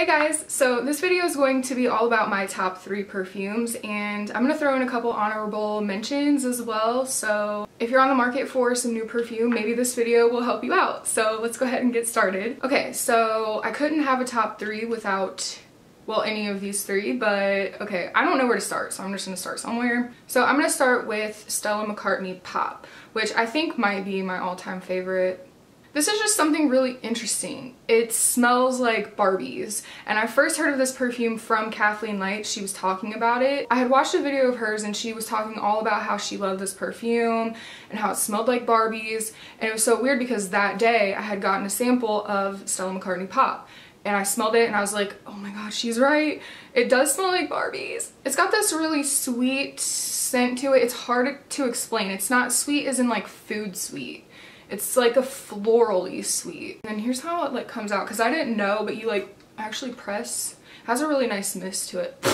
Hey guys, so this video is going to be all about my top three perfumes and I'm going to throw in a couple honorable mentions as well. So if you're on the market for some new perfume, maybe this video will help you out. So let's go ahead and get started. Okay, so I couldn't have a top three without well any of these three but okay I don't know where to start so I'm just gonna start somewhere so I'm gonna start with Stella McCartney Pop which I think might be my all-time favorite this is just something really interesting. It smells like Barbies. And I first heard of this perfume from Kathleen Light. She was talking about it. I had watched a video of hers and she was talking all about how she loved this perfume and how it smelled like Barbies. And it was so weird because that day I had gotten a sample of Stella McCartney Pop and I smelled it and I was like, oh my god, she's right. It does smell like Barbies. It's got this really sweet scent to it. It's hard to explain. It's not sweet as in like food sweet it's like a florally sweet. And here's how it like comes out because I didn't know, but you like actually press. It has a really nice mist to it.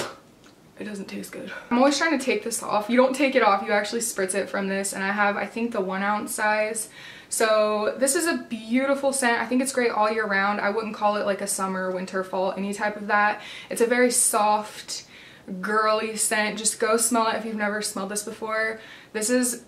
It doesn't taste good. I'm always trying to take this off. You don't take it off, you actually spritz it from this. And I have, I think, the one ounce size. So this is a beautiful scent. I think it's great all year round. I wouldn't call it like a summer, winter, fall, any type of that. It's a very soft, girly scent. Just go smell it if you've never smelled this before. This is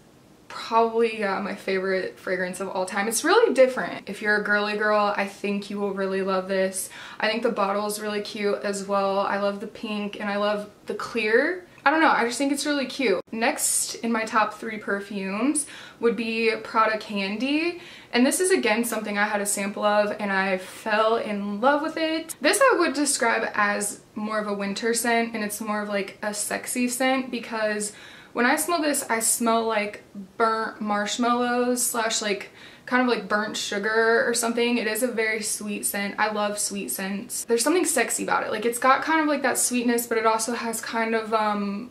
probably uh, my favorite fragrance of all time. It's really different. If you're a girly girl, I think you will really love this. I think the bottle is really cute as well. I love the pink and I love the clear. I don't know, I just think it's really cute. Next in my top three perfumes would be Prada Candy. And this is again something I had a sample of and I fell in love with it. This I would describe as more of a winter scent and it's more of like a sexy scent because when I smell this, I smell like burnt marshmallows slash like kind of like burnt sugar or something. It is a very sweet scent. I love sweet scents. There's something sexy about it. Like it's got kind of like that sweetness, but it also has kind of um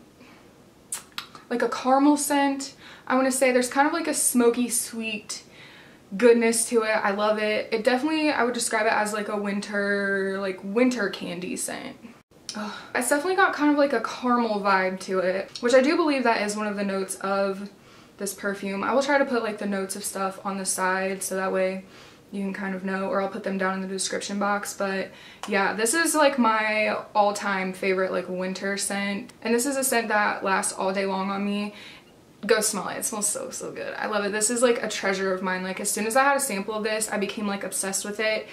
like a caramel scent. I want to say there's kind of like a smoky sweet goodness to it. I love it. It definitely, I would describe it as like a winter, like winter candy scent. It's definitely got kind of like a caramel vibe to it, which I do believe that is one of the notes of this perfume. I will try to put like the notes of stuff on the side so that way you can kind of know or I'll put them down in the description box. But yeah this is like my all-time favorite like winter scent. And this is a scent that lasts all day long on me. Go smell it. It smells so so good. I love it. This is like a treasure of mine. Like as soon as I had a sample of this I became like obsessed with it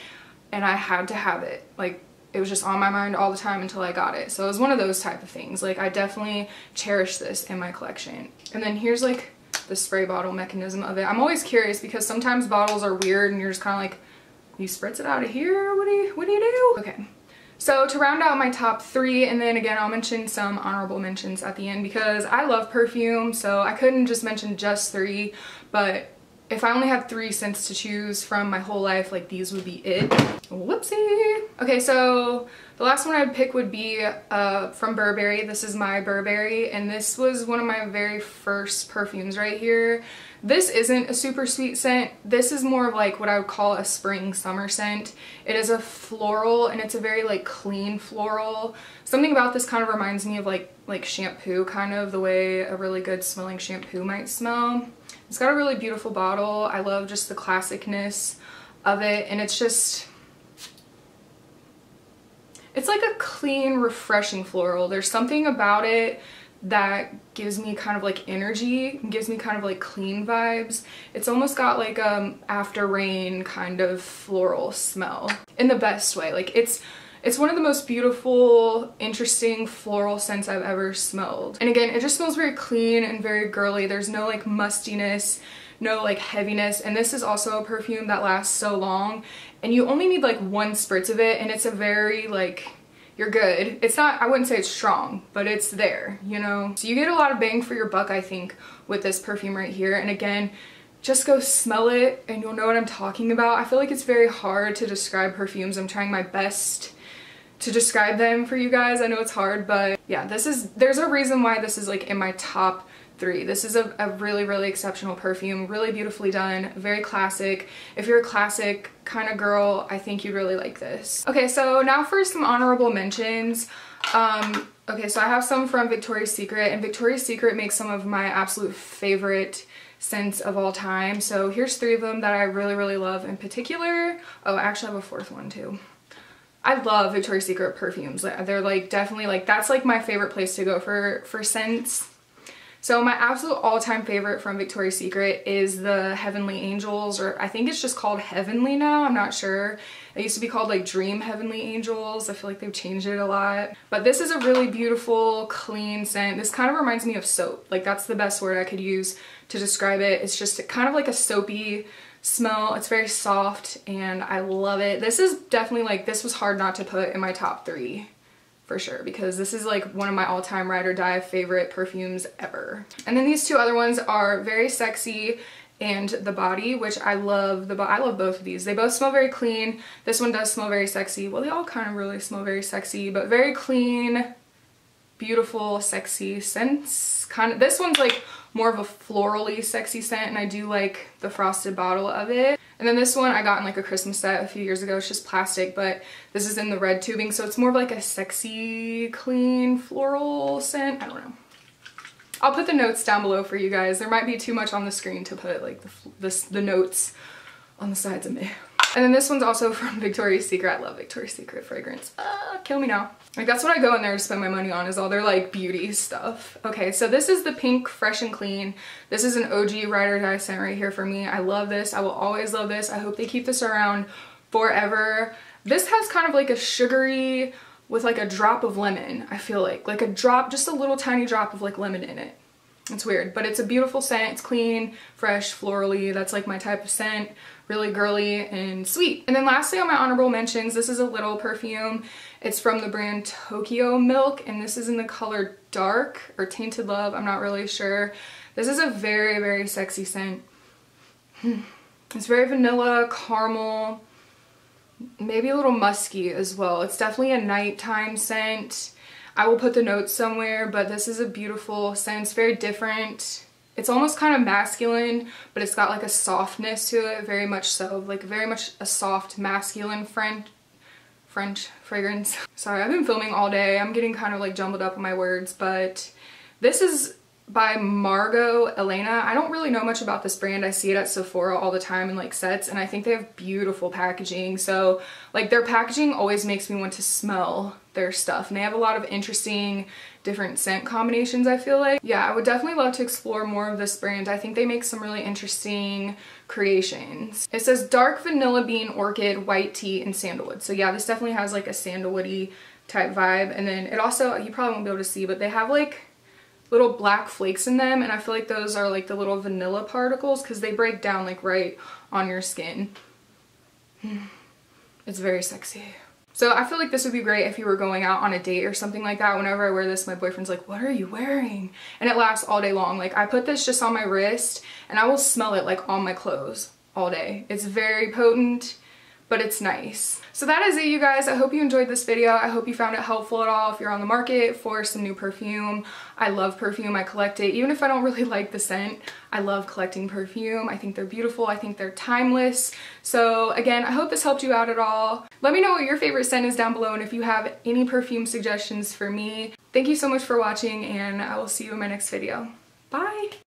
and I had to have it. Like it was just on my mind all the time until I got it. So it was one of those type of things. Like I definitely cherish this in my collection. And then here's like the spray bottle mechanism of it. I'm always curious because sometimes bottles are weird and you're just kind of like, you spritz it out of here? What do you, what do you do? Okay. So to round out my top three, and then again, I'll mention some honorable mentions at the end because I love perfume, so I couldn't just mention just three, but if I only had three scents to choose from my whole life, like these would be it. Whoopsie. Okay, so the last one I'd pick would be uh, from Burberry. This is my Burberry, and this was one of my very first perfumes right here. This isn't a super sweet scent. This is more of like what I would call a spring summer scent. It is a floral, and it's a very like clean floral. Something about this kind of reminds me of like, like shampoo, kind of the way a really good smelling shampoo might smell. It's got a really beautiful bottle. I love just the classicness of it and it's just it's like a clean refreshing floral. There's something about it that gives me kind of like energy gives me kind of like clean vibes. It's almost got like um after rain kind of floral smell in the best way. Like it's it's one of the most beautiful, interesting floral scents I've ever smelled. And again, it just smells very clean and very girly. There's no like mustiness, no like heaviness. And this is also a perfume that lasts so long and you only need like one spritz of it and it's a very like you're good. It's not, I wouldn't say it's strong, but it's there, you know? So you get a lot of bang for your buck, I think, with this perfume right here. And again, just go smell it and you'll know what I'm talking about. I feel like it's very hard to describe perfumes. I'm trying my best to describe them for you guys. I know it's hard, but yeah, this is, there's a reason why this is like in my top three. This is a, a, really, really exceptional perfume, really beautifully done, very classic. If you're a classic kind of girl, I think you'd really like this. Okay, so now for some honorable mentions. Um, okay, so I have some from Victoria's Secret, and Victoria's Secret makes some of my absolute favorite scents of all time. So here's three of them that I really, really love in particular. Oh, I actually have a fourth one too. I love Victoria's Secret perfumes. They're like definitely like, that's like my favorite place to go for, for scents. So my absolute all-time favorite from Victoria's Secret is the Heavenly Angels, or I think it's just called Heavenly now, I'm not sure. It used to be called like Dream Heavenly Angels. I feel like they've changed it a lot. But this is a really beautiful, clean scent. This kind of reminds me of soap. Like that's the best word I could use to describe it. It's just kind of like a soapy smell. It's very soft and I love it. This is definitely like, this was hard not to put in my top three for sure because this is like one of my all-time ride or die favorite perfumes ever. And then these two other ones are very sexy and the body which I love the I love both of these they both smell very clean this one does smell very sexy well they all kind of really smell very sexy but very clean beautiful sexy scents kind of this one's like more of a florally sexy scent and I do like the frosted bottle of it and then this one I got in like a Christmas set a few years ago. It's just plastic, but this is in the red tubing. So it's more of like a sexy, clean, floral scent. I don't know. I'll put the notes down below for you guys. There might be too much on the screen to put like the, the, the notes on the sides of me. And then this one's also from Victoria's Secret. I love Victoria's Secret fragrance. Uh, kill me now. Like that's what I go in there to spend my money on is all their like beauty stuff. Okay, so this is the pink Fresh and Clean. This is an OG Ride or Die scent right here for me. I love this. I will always love this. I hope they keep this around forever. This has kind of like a sugary with like a drop of lemon, I feel like. Like a drop, just a little tiny drop of like lemon in it. It's weird, but it's a beautiful scent. It's clean, fresh, florally. That's like my type of scent. Really girly and sweet. And then lastly on my honorable mentions, this is a little perfume. It's from the brand Tokyo Milk, and this is in the color Dark or Tainted Love. I'm not really sure. This is a very, very sexy scent. Hmm. It's very vanilla, caramel, maybe a little musky as well. It's definitely a nighttime scent. I will put the notes somewhere, but this is a beautiful scent. It's very different. It's almost kind of masculine, but it's got like a softness to it, very much so. Like very much a soft masculine French French fragrance. Sorry, I've been filming all day. I'm getting kind of like jumbled up on my words, but this is by Margot Elena. I don't really know much about this brand. I see it at Sephora all the time in like sets and I think they have beautiful packaging. So like their packaging always makes me want to smell their stuff and they have a lot of interesting different scent combinations I feel like. Yeah, I would definitely love to explore more of this brand. I think they make some really interesting creations. It says dark vanilla bean, orchid, white tea, and sandalwood. So yeah, this definitely has like a sandalwoody type vibe. And then it also, you probably won't be able to see, but they have like little black flakes in them and I feel like those are like the little vanilla particles because they break down like right on your skin. It's very sexy. So I feel like this would be great if you were going out on a date or something like that. Whenever I wear this, my boyfriend's like, what are you wearing? And it lasts all day long. Like I put this just on my wrist and I will smell it like on my clothes all day. It's very potent but it's nice. So that is it you guys. I hope you enjoyed this video. I hope you found it helpful at all if you're on the market for some new perfume. I love perfume. I collect it. Even if I don't really like the scent, I love collecting perfume. I think they're beautiful. I think they're timeless. So again, I hope this helped you out at all. Let me know what your favorite scent is down below and if you have any perfume suggestions for me. Thank you so much for watching and I will see you in my next video. Bye!